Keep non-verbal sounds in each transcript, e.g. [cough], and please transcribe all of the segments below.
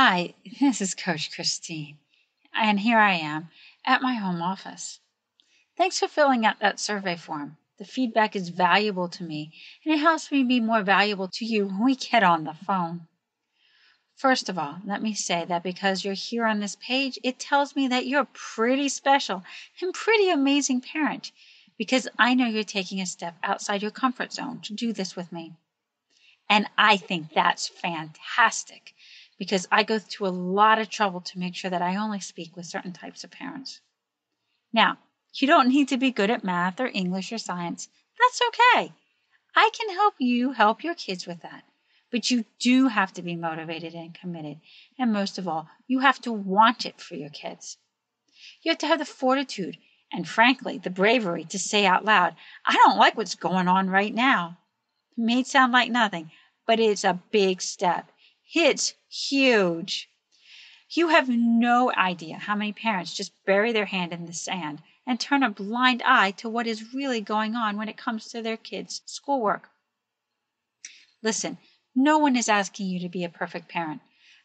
Hi, this is Coach Christine, and here I am at my home office. Thanks for filling out that survey form. The feedback is valuable to me, and it helps me be more valuable to you when we get on the phone. First of all, let me say that because you're here on this page, it tells me that you're a pretty special and pretty amazing parent because I know you're taking a step outside your comfort zone to do this with me. And I think that's fantastic because I go through a lot of trouble to make sure that I only speak with certain types of parents. Now, you don't need to be good at math or English or science. That's okay. I can help you help your kids with that. But you do have to be motivated and committed. And most of all, you have to want it for your kids. You have to have the fortitude and, frankly, the bravery to say out loud, I don't like what's going on right now. It may sound like nothing, but it's a big step. It's huge. You have no idea how many parents just bury their hand in the sand and turn a blind eye to what is really going on when it comes to their kids' schoolwork. Listen, no one is asking you to be a perfect parent.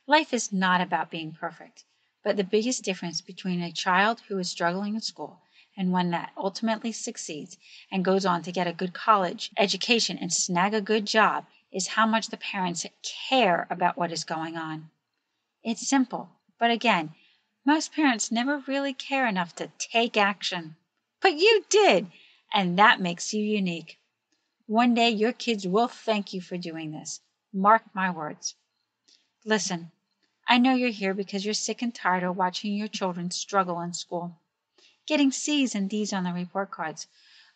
Life is not about being perfect. But the biggest difference between a child who is struggling in school and one that ultimately succeeds and goes on to get a good college education and snag a good job is how much the parents care about what is going on. It's simple, but again, most parents never really care enough to take action. But you did, and that makes you unique. One day your kids will thank you for doing this. Mark my words. Listen, I know you're here because you're sick and tired of watching your children struggle in school, getting C's and D's on the report cards,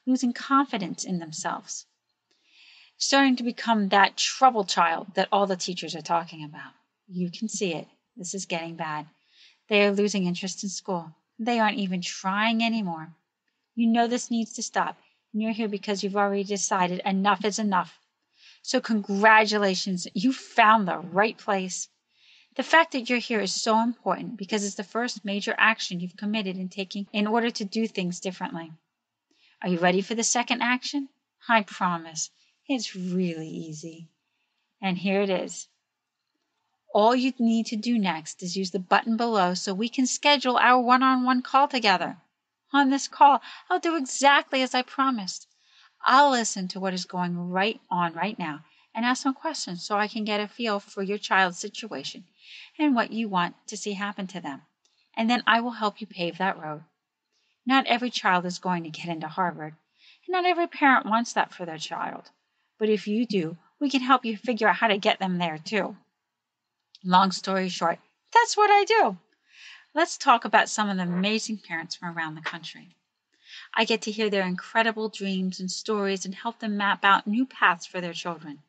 losing confidence in themselves starting to become that trouble child that all the teachers are talking about. You can see it. This is getting bad. They are losing interest in school. They aren't even trying anymore. You know this needs to stop, and you're here because you've already decided enough is enough. So, congratulations, you found the right place. The fact that you're here is so important because it's the first major action you've committed in taking in order to do things differently. Are you ready for the second action? I promise it's really easy. And here it is. All you need to do next is use the button below so we can schedule our one on one call together. On this call, I'll do exactly as I promised. I'll listen to what is going right on right now and ask some questions so I can get a feel for your child's situation and what you want to see happen to them. And then I will help you pave that road. Not every child is going to get into Harvard, and not every parent wants that for their child. But if you do, we can help you figure out how to get them there too. Long story short, that's what I do. Let's talk about some of the amazing parents from around the country. I get to hear their incredible dreams and stories and help them map out new paths for their children.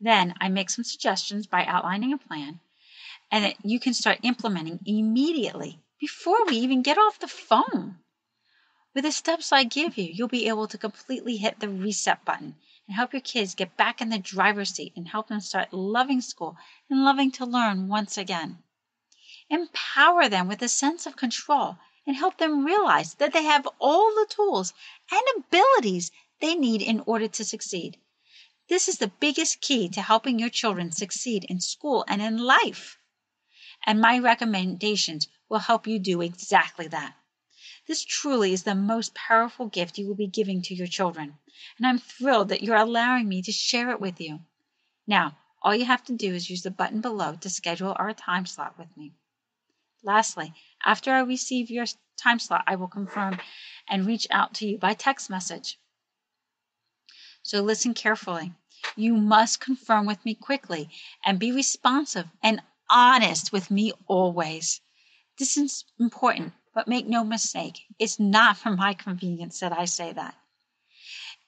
Then I make some suggestions by outlining a plan and that you can start implementing immediately before we even get off the phone. With the steps I give you, you'll be able to completely hit the reset button and help your kids get back in the driver's seat and help them start loving school and loving to learn once again. Empower them with a sense of control and help them realize that they have all the tools and abilities they need in order to succeed. This is the biggest key to helping your children succeed in school and in life. And my recommendations will help you do exactly that. This truly is the most powerful gift you will be giving to your children, and I'm thrilled that you're allowing me to share it with you. Now, all you have to do is use the button below to schedule our time slot with me. Lastly, after I receive your time slot, I will confirm and reach out to you by text message. So listen carefully. You must confirm with me quickly and be responsive and honest with me always. This is important but make no mistake, it's not for my convenience that I say that.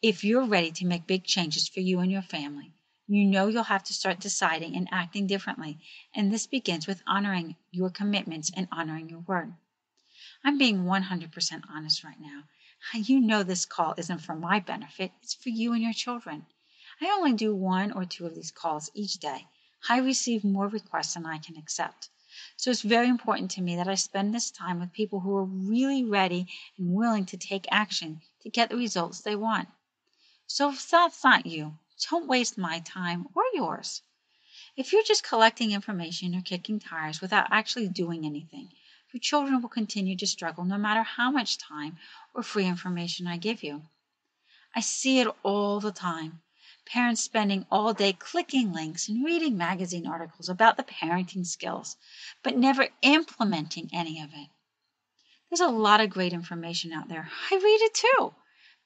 If you're ready to make big changes for you and your family, you know you'll have to start deciding and acting differently, and this begins with honoring your commitments and honoring your word. I'm being 100% honest right now. You know this call isn't for my benefit, it's for you and your children. I only do one or two of these calls each day. I receive more requests than I can accept. So it's very important to me that I spend this time with people who are really ready and willing to take action to get the results they want. So if that's not you, don't waste my time or yours. If you're just collecting information or kicking tires without actually doing anything, your children will continue to struggle no matter how much time or free information I give you. I see it all the time parents spending all day clicking links and reading magazine articles about the parenting skills, but never implementing any of it. There's a lot of great information out there. I read it too.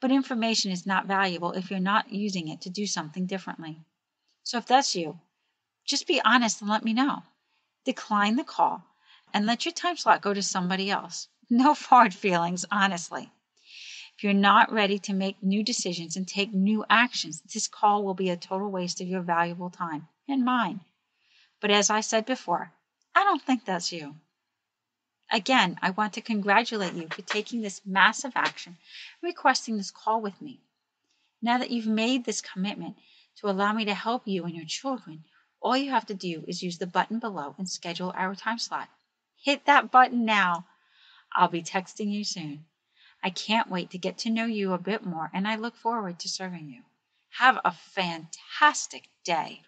But information is not valuable if you're not using it to do something differently. So if that's you, just be honest and let me know. Decline the call and let your time slot go to somebody else. No [laughs] hard feelings, honestly. If you're not ready to make new decisions and take new actions, this call will be a total waste of your valuable time and mine. But as I said before, I don't think that's you. Again, I want to congratulate you for taking this massive action, and requesting this call with me. Now that you've made this commitment to allow me to help you and your children, all you have to do is use the button below and schedule our time slot. Hit that button now. I'll be texting you soon. I can't wait to get to know you a bit more, and I look forward to serving you. Have a fantastic day.